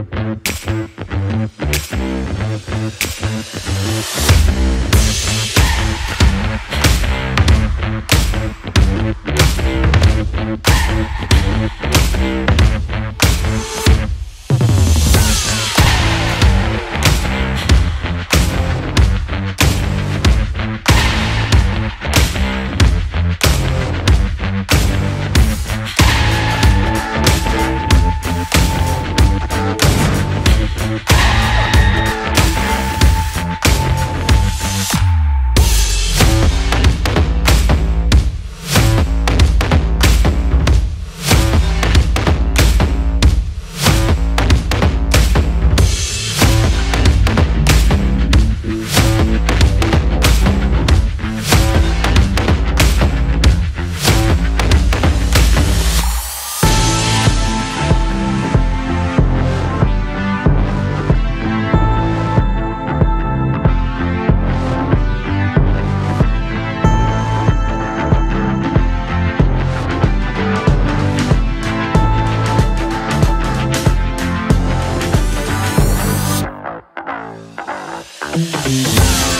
Música Música